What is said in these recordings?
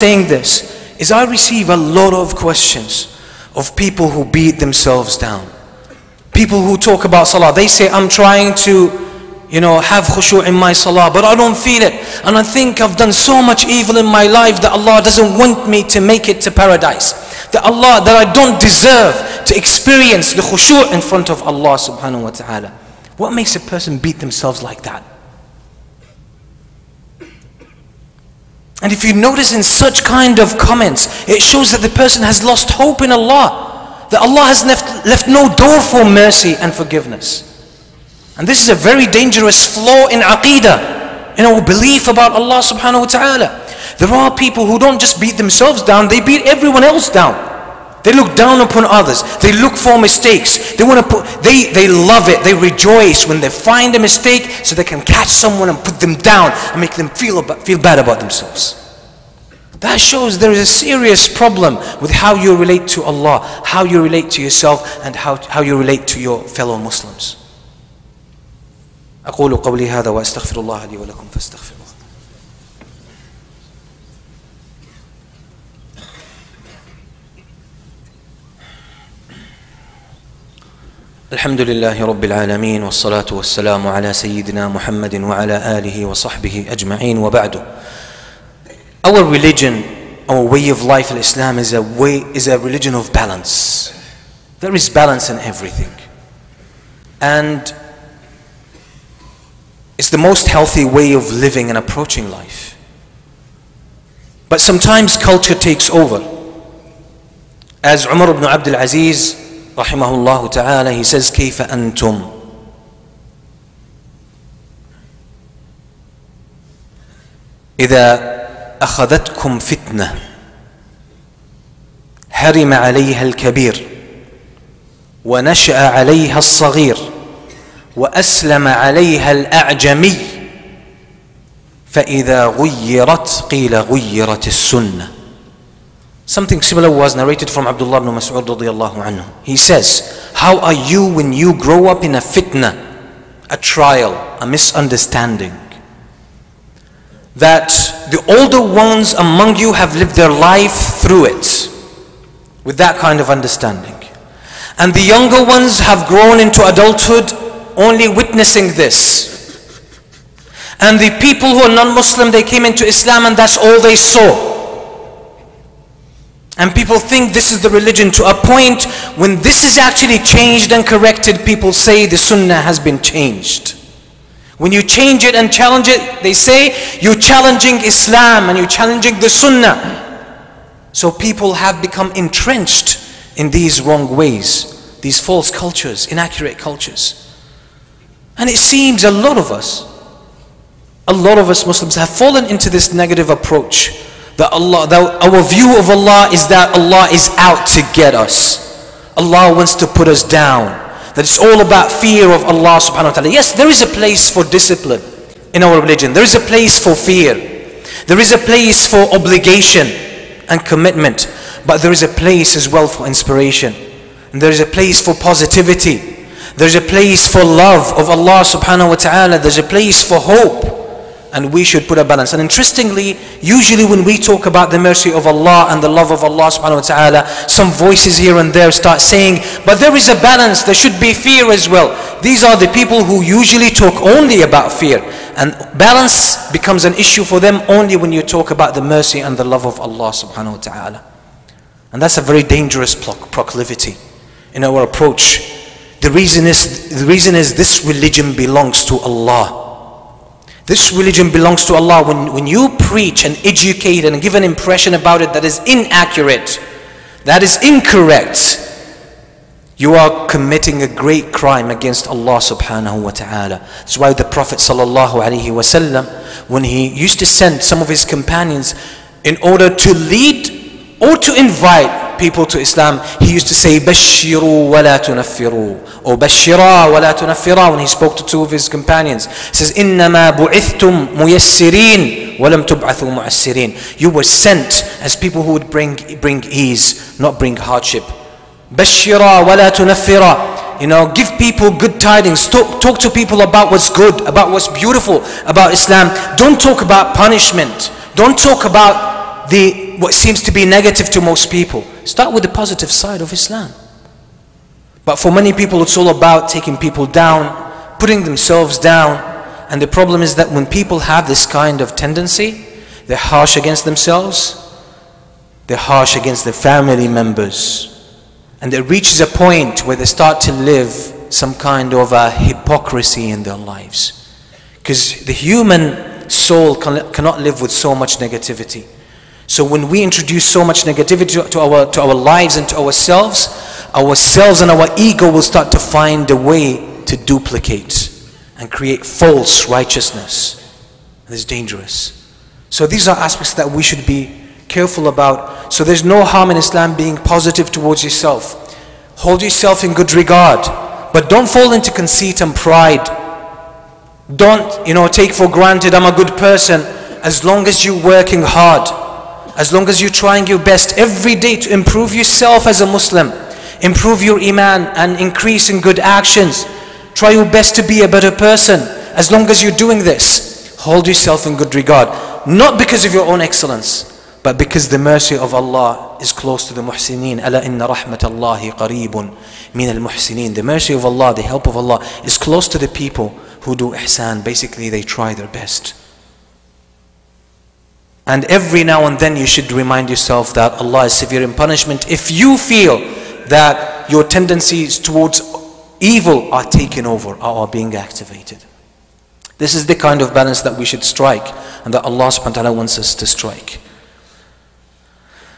saying this is I receive a lot of questions of people who beat themselves down. People who talk about salah, they say, I'm trying to you know, have khushu' in my salah, but I don't feel it. And I think I've done so much evil in my life that Allah doesn't want me to make it to paradise. That Allah, that I don't deserve to experience the khushu' in front of Allah subhanahu wa ta'ala. What makes a person beat themselves like that? And if you notice in such kind of comments, it shows that the person has lost hope in Allah. That Allah has left, left no door for mercy and forgiveness. And this is a very dangerous flaw in aqidah, in our belief about Allah subhanahu wa ta'ala. There are people who don't just beat themselves down, they beat everyone else down. They look down upon others. They look for mistakes. They want to put, they, they love it. They rejoice when they find a mistake so they can catch someone and put them down and make them feel, about, feel bad about themselves. That shows there is a serious problem with how you relate to Allah, how you relate to yourself, and how, how you relate to your fellow Muslims. أقول قولي هذا وأستغفر الله لي ولكم فاستغفروه الحمد لله رب العالمين والصلاة والسلام على سيدنا محمد وعلى آله وصحبه أجمعين وبعد Our religion, our way of life, Islam is a way is a religion of balance. There is balance in everything. And It's the most healthy way of living and approaching life. But sometimes culture takes over. As Umar ibn Abdul Aziz, rahimahullah ta'ala, he says, كيف أنتم? إذا أخذتكم فتنة حرم عليها الكبير ونشأ عليها الصغير وأسلم عليها الأعجمي فإذا غيرت قيل غيرت السنة. Something similar was narrated from Abdullah ibn Mas'ud radiallahu anhu. He says, How are you when you grow up in a fitna, a trial, a misunderstanding? That the older ones among you have lived their life through it with that kind of understanding. And the younger ones have grown into adulthood only witnessing this. And the people who are non-Muslim, they came into Islam and that's all they saw. And people think this is the religion to a point when this is actually changed and corrected, people say the sunnah has been changed. When you change it and challenge it, they say you're challenging Islam and you're challenging the sunnah. So people have become entrenched in these wrong ways, these false cultures, inaccurate cultures. And it seems a lot of us, a lot of us Muslims have fallen into this negative approach. That Allah, that our view of Allah is that Allah is out to get us. Allah wants to put us down. That it's all about fear of Allah subhanahu wa ta'ala. Yes, there is a place for discipline in our religion. There is a place for fear. There is a place for obligation and commitment. But there is a place as well for inspiration. And there is a place for positivity. There's a place for love of Allah subhanahu wa ta'ala. There's a place for hope. And we should put a balance. And interestingly, usually when we talk about the mercy of Allah and the love of Allah subhanahu wa ta'ala, some voices here and there start saying, but there is a balance, there should be fear as well. These are the people who usually talk only about fear. And balance becomes an issue for them only when you talk about the mercy and the love of Allah subhanahu wa ta'ala. And that's a very dangerous proclivity in our approach the reason is, the reason is this religion belongs to Allah. This religion belongs to Allah. When, when you preach and educate and give an impression about it that is inaccurate, that is incorrect, you are committing a great crime against Allah subhanahu wa ta'ala. That's why the Prophet sallallahu alaihi wasallam, when he used to send some of his companions in order to lead or to invite people to Islam, he used to say, Bashiru wa la tunaffiru. Or Bashira wa la when he spoke to two of his companions. He says, Innama bu'ithtum muyassirin wa lam tub'athu mu'assirin. You were sent as people who would bring, bring ease, not bring hardship. Bashira wa la. You know, give people good tidings. Talk, talk to people about what's good, about what's beautiful about Islam. Don't talk about punishment. Don't talk about the, what seems to be negative to most people. Start with the positive side of Islam. But for many people, it's all about taking people down, putting themselves down. And the problem is that when people have this kind of tendency, they're harsh against themselves, they're harsh against their family members. And it reaches a point where they start to live some kind of a hypocrisy in their lives. Because the human soul cannot live with so much negativity. So when we introduce so much negativity to our, to our lives and to ourselves, ourselves and our ego will start to find a way to duplicate and create false righteousness. And it's dangerous. So these are aspects that we should be careful about. So there's no harm in Islam being positive towards yourself. Hold yourself in good regard. But don't fall into conceit and pride. Don't, you know, take for granted I'm a good person as long as you're working hard as long as you're trying your best every day to improve yourself as a Muslim, improve your iman and increase in good actions. Try your best to be a better person. As long as you're doing this, hold yourself in good regard. Not because of your own excellence, but because the mercy of Allah is close to the muhsineen. Ala inna rahmatallahi qareebun min al-muhsineen. The mercy of Allah, the help of Allah is close to the people who do ihsan. Basically, they try their best. And every now and then you should remind yourself that Allah is severe in punishment if you feel that your tendencies towards evil are taken over or are being activated. This is the kind of balance that we should strike and that Allah subhanahu wa ta'ala wants us to strike.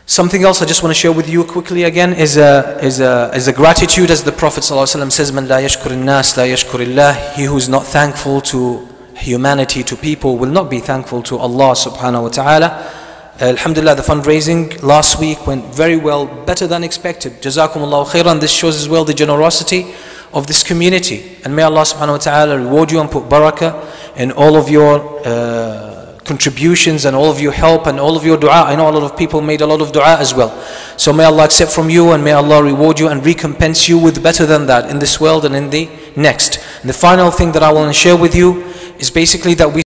Something else I just want to share with you quickly again is a, is a, is a gratitude as the Prophet ﷺ says, Man la yashkur nas la yashkur He who is not thankful to humanity to people will not be thankful to Allah subhanahu wa ta'ala. Alhamdulillah, the fundraising last week went very well, better than expected. Jazakumullah khairan. This shows as well the generosity of this community. And may Allah subhanahu wa ta'ala reward you and put barakah in all of your uh, contributions and all of your help and all of your dua. I know a lot of people made a lot of dua as well. So may Allah accept from you and may Allah reward you and recompense you with better than that in this world and in the next. And the final thing that I want to share with you is basically that we